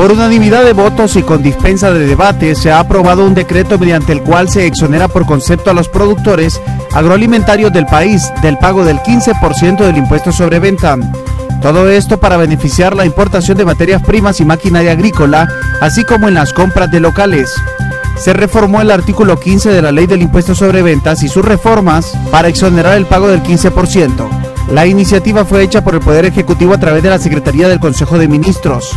Por unanimidad de votos y con dispensa de debate, se ha aprobado un decreto mediante el cual se exonera por concepto a los productores agroalimentarios del país del pago del 15% del impuesto sobre venta. Todo esto para beneficiar la importación de materias primas y maquinaria agrícola, así como en las compras de locales. Se reformó el artículo 15 de la Ley del Impuesto sobre Ventas y sus reformas para exonerar el pago del 15%. La iniciativa fue hecha por el Poder Ejecutivo a través de la Secretaría del Consejo de Ministros.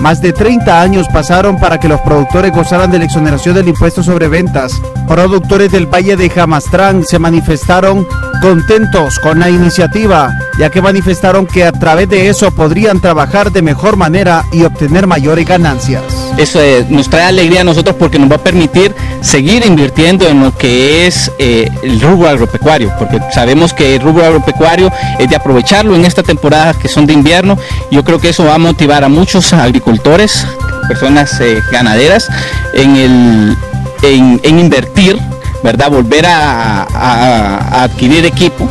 Más de 30 años pasaron para que los productores gozaran de la exoneración del impuesto sobre ventas. Productores del Valle de Jamastrán se manifestaron contentos con la iniciativa, ya que manifestaron que a través de eso podrían trabajar de mejor manera y obtener mayores ganancias. Eso nos trae alegría a nosotros porque nos va a permitir seguir invirtiendo en lo que es eh, el rubro agropecuario, porque sabemos que el rubro agropecuario es de aprovecharlo en esta temporada que son de invierno. Yo creo que eso va a motivar a muchos agricultores, personas eh, ganaderas, en, el, en, invertir, ¿verdad? Volver a, adquirir equipo,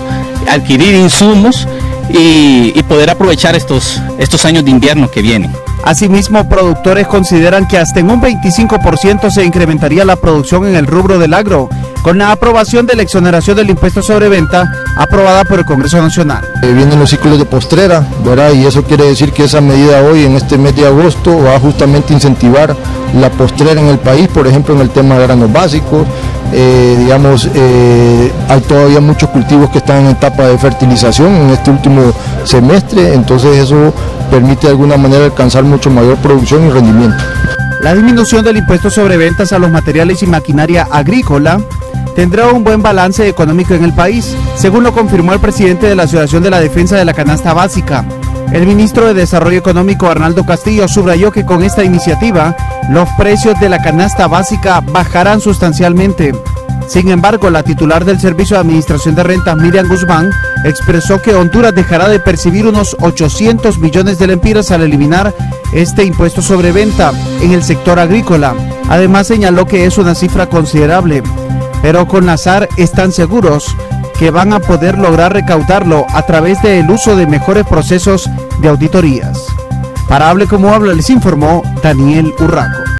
adquirir insumos y, y poder aprovechar estos, estos años de invierno que vienen. Asimismo, productores consideran que hasta en un 25% se incrementaría la producción en el rubro del agro, con la aprobación de la exoneración del impuesto sobre venta aprobada por el Congreso Nacional. Eh, vienen los ciclos de postrera, ¿verdad? Y eso quiere decir que esa medida hoy, en este mes de agosto, va justamente a incentivar la postrera en el país, por ejemplo, en el tema de granos básicos, eh, digamos, eh, hay todavía muchos cultivos que están en etapa de fertilización en este último semestre, entonces eso permite de alguna manera alcanzar mucho mayor producción y rendimiento. La disminución del impuesto sobre ventas a los materiales y maquinaria agrícola tendrá un buen balance económico en el país, según lo confirmó el presidente de la Asociación de la Defensa de la Canasta Básica. El ministro de Desarrollo Económico Arnaldo Castillo subrayó que con esta iniciativa los precios de la canasta básica bajarán sustancialmente. Sin embargo, la titular del Servicio de Administración de Rentas, Miriam Guzmán, expresó que Honduras dejará de percibir unos 800 millones de lempiras al eliminar este impuesto sobre venta en el sector agrícola. Además, señaló que es una cifra considerable, pero con la están seguros que van a poder lograr recaudarlo a través del uso de mejores procesos de auditorías. Para Hable como habla les informó Daniel Urraco.